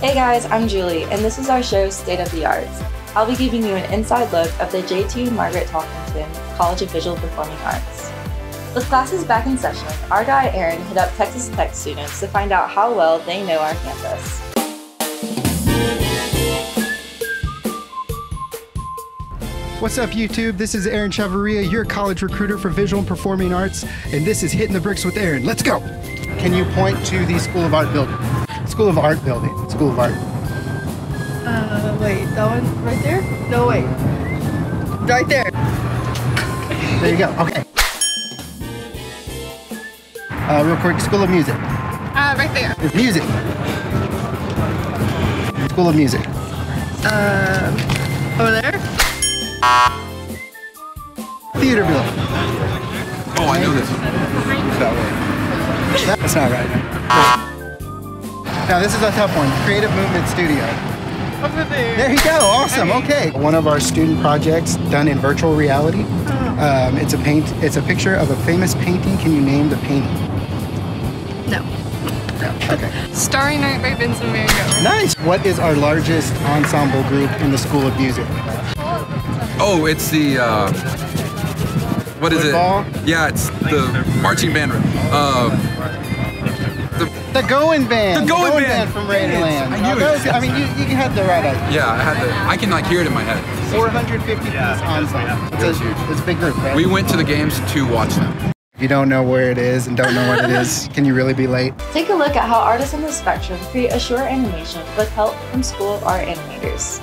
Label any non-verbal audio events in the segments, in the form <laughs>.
Hey guys, I'm Julie, and this is our show State of the Arts. I'll be giving you an inside look of the J.T. Margaret Talkington College of Visual Performing Arts. With classes back in session, our guy Aaron hit up Texas Tech students to find out how well they know our campus. What's up, YouTube? This is Aaron Chavarria, your college recruiter for visual and performing arts, and this is Hitting the Bricks with Aaron. Let's go! Can you point to the School of Art building? School of Art building. School of Art. Uh, wait, that one right there? No, wait. Right there. There you go. Okay. Uh, real quick, School of Music. Uh, right there. It's music. School of Music. Um, over there? Theater building. Oh, I know this. That's not right. Now this is a tough one. Creative Movement Studio. There. There you go. Awesome. Okay. One of our student projects done in virtual reality. Um, it's a paint. It's a picture of a famous painting. Can you name the painting? No. No. Okay. <laughs> Starry Night by Vincent Van Gogh. Nice. What is our largest ensemble group in the School of Music? Oh, it's the. Uh, what is Football? it? Yeah, it's the marching band. Um, the, The Goin' Band. The Goin' Band. from Raiderland. I knew that it. was- I mean, you, you had the right idea. yeah, I had the. I can like hear it in my head. 450 piece ensemble. It's That's a, huge. it's a big group, right? We went to the games to watch them. If you don't know where it is and don't know what it is, can you really be late? Take a look at how artists on the spectrum create a short animation with help from School of Art animators.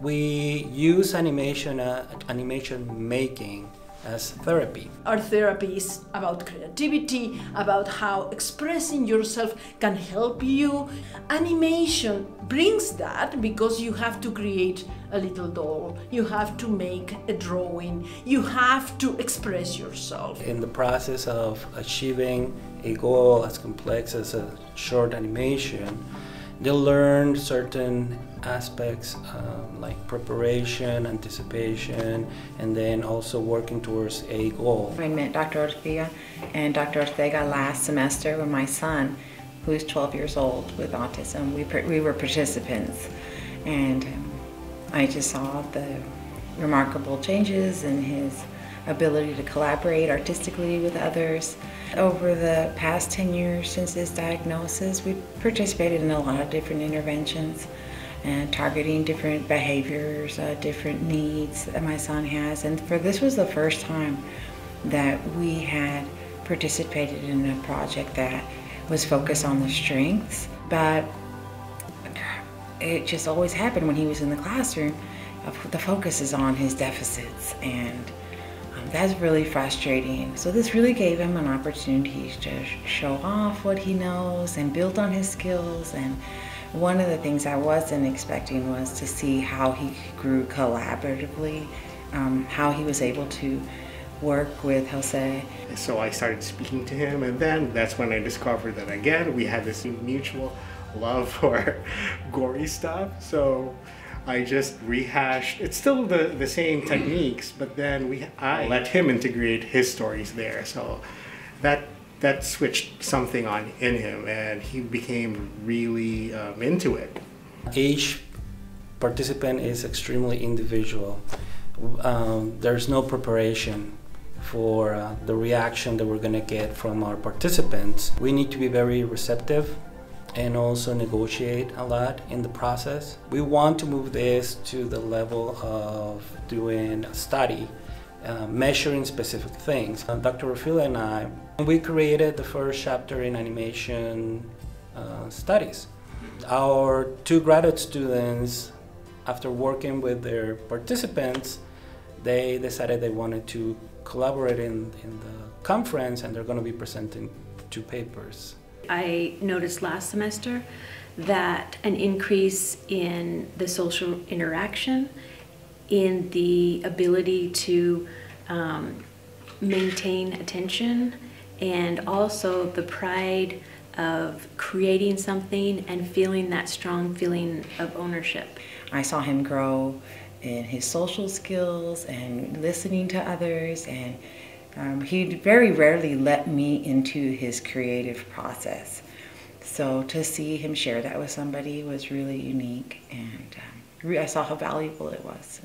We use animation, uh, animation making as therapy. Art therapy is about creativity, about how expressing yourself can help you. Animation brings that because you have to create a little doll, you have to make a drawing, you have to express yourself. In the process of achieving a goal as complex as a short animation, they learn certain aspects um, like preparation, anticipation, and then also working towards a goal. I met Dr. Ortega and Dr. Ortega last semester with my son, who's 12 years old with autism. We, we were participants, and um, I just saw the remarkable changes in his ability to collaborate artistically with others. Over the past 10 years since his diagnosis, we participated in a lot of different interventions and targeting different behaviors, uh, different needs that my son has. And for this was the first time that we had participated in a project that was focused on the strengths, but it just always happened when he was in the classroom. The focus is on his deficits, and that's really frustrating. So this really gave him an opportunity to show off what he knows and build on his skills. And one of the things I wasn't expecting was to see how he grew collaboratively, um, how he was able to work with Jose So I started speaking to him, and then that's when I discovered that again we had this mutual love <laughs> for gory stuff. So I just rehashed. It's still the the same techniques, but then we I let him integrate his stories there. So that that switched something on in him, and he became really um, into it. Each participant is extremely individual. Um, there's no preparation for uh, the reaction that we're going to get from our participants. We need to be very receptive and also negotiate a lot in the process. We want to move this to the level of doing a study, uh, measuring specific things. Uh, Dr. Rafila and I, we created the first chapter in animation uh, studies. Our two graduate students, after working with their participants, they decided they wanted to collaborate in, in the conference and they're going to be presenting two papers. I noticed last semester that an increase in the social interaction, in the ability to um, maintain attention, and also the pride of creating something and feeling that strong feeling of ownership. I saw him grow in his social skills and listening to others, and um, he very rarely let me into his creative process. So to see him share that with somebody was really unique, and um, I saw how valuable it was.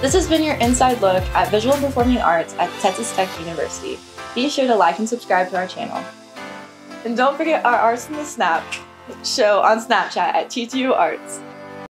This has been your inside look at visual and performing arts at Texas Tech University. Be sure to like and subscribe to our channel. And don't forget our Arts in the Snap show on Snapchat at TTU Arts.